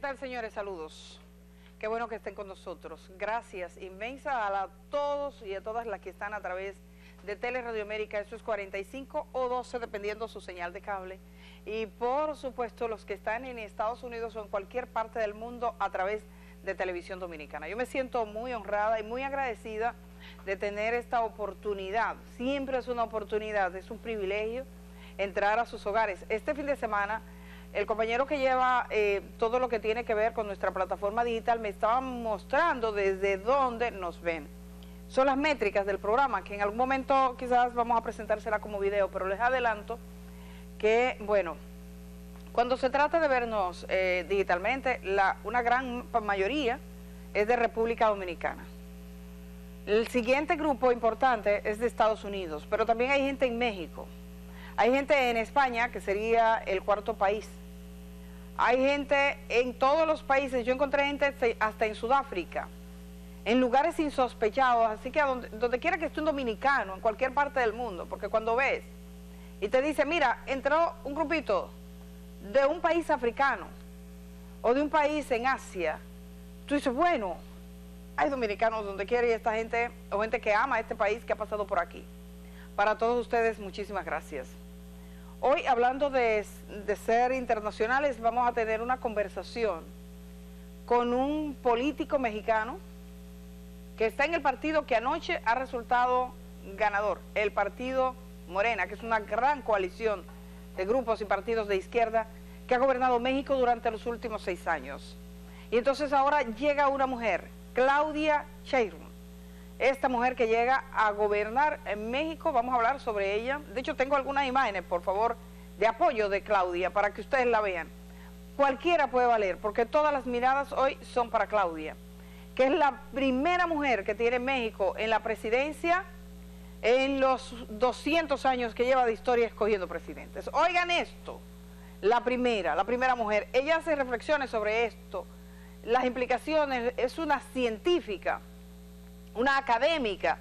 tal, señores? Saludos. Qué bueno que estén con nosotros. Gracias inmensa a todos y a todas las que están a través de Teleradio América. Eso es 45 o 12, dependiendo su señal de cable. Y por supuesto, los que están en Estados Unidos o en cualquier parte del mundo a través de Televisión Dominicana. Yo me siento muy honrada y muy agradecida de tener esta oportunidad. Siempre es una oportunidad, es un privilegio entrar a sus hogares. Este fin de semana el compañero que lleva eh, todo lo que tiene que ver con nuestra plataforma digital me estaba mostrando desde dónde nos ven. Son las métricas del programa, que en algún momento quizás vamos a presentársela como video, pero les adelanto que, bueno, cuando se trata de vernos eh, digitalmente, la, una gran mayoría es de República Dominicana. El siguiente grupo importante es de Estados Unidos, pero también hay gente en México. Hay gente en España, que sería el cuarto país. Hay gente en todos los países, yo encontré gente hasta en Sudáfrica, en lugares insospechados, así que donde, quiera que esté un dominicano, en cualquier parte del mundo, porque cuando ves y te dice, mira, entró un grupito de un país africano o de un país en Asia, tú dices, bueno, hay dominicanos donde quiera y esta gente, o gente que ama este país que ha pasado por aquí. Para todos ustedes, muchísimas gracias. Hoy, hablando de, ser internacionales, vamos a tener una conversación con un político mexicano que está en el partido que anoche ha resultado ganador, el partido Morena, que es una gran coalición de grupos y partidos de izquierda que ha gobernado México durante los últimos seis años. Y entonces ahora llega una mujer, Claudia Sheinbaum, esta mujer que llega a gobernar en México, vamos a hablar sobre ella. De hecho, tengo algunas imágenes, por favor, de apoyo de Claudia para que ustedes la vean. Cualquiera puede valer, porque todas las miradas hoy son para Claudia, que es la primera mujer que tiene México en la presidencia en los 200 años que lleva de historia escogiendo presidentes. Oigan esto, la primera, la primera mujer, ella hace reflexiones sobre esto, las implicaciones, es una científica, una académica,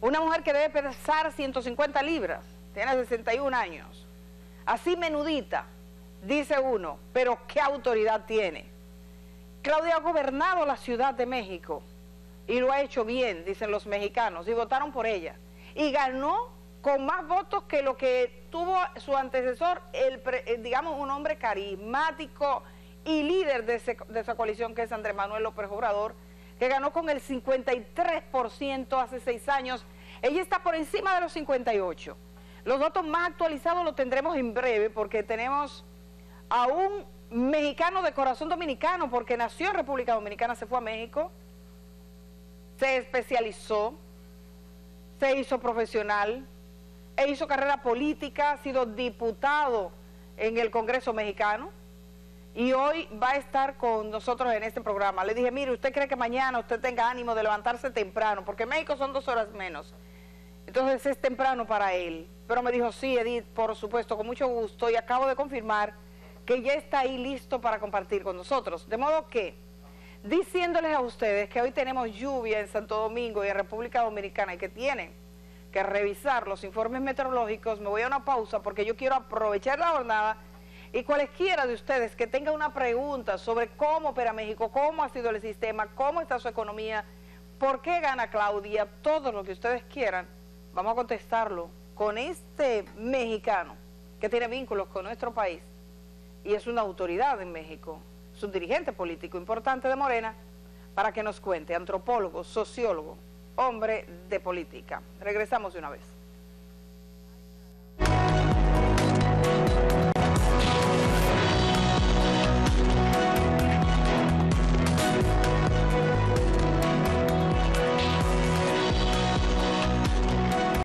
una mujer que debe pesar 150 libras, tiene 61 años, así menudita, dice uno, pero ¿qué autoridad tiene? Claudia ha gobernado la Ciudad de México y lo ha hecho bien, dicen los mexicanos, y votaron por ella. Y ganó con más votos que lo que tuvo su antecesor, el, eh, digamos, un hombre carismático y líder de, de esa coalición que es Andrés Manuel López Obrador, que ganó con el 53% hace seis años. Ella está por encima de los 58. Los datos más actualizados los tendremos en breve porque tenemos a un mexicano de corazón dominicano porque nació en República Dominicana, se fue a México, se especializó, se hizo profesional, e hizo carrera política, ha sido diputado en el Congreso mexicano y hoy va a estar con nosotros en este programa. Le dije, mire, ¿usted cree que mañana usted tenga ánimo de levantarse temprano? Porque en México son dos horas menos. Entonces es temprano para él. Pero me dijo, sí, Edith, por supuesto, con mucho gusto. Y acabo de confirmar que ya está ahí listo para compartir con nosotros. De modo que, diciéndoles a ustedes que hoy tenemos lluvia en Santo Domingo y en República Dominicana y que tienen que revisar los informes meteorológicos, me voy a una pausa porque yo quiero aprovechar la jornada y cualesquiera de ustedes que tenga una pregunta sobre cómo opera México, cómo ha sido el sistema, cómo está su economía, por qué gana Claudia, todo lo que ustedes quieran, vamos a contestarlo con este mexicano que tiene vínculos con nuestro país y es una autoridad en México, es un dirigente político importante de Morena, para que nos cuente, antropólogo, sociólogo, hombre de política. Regresamos de una vez.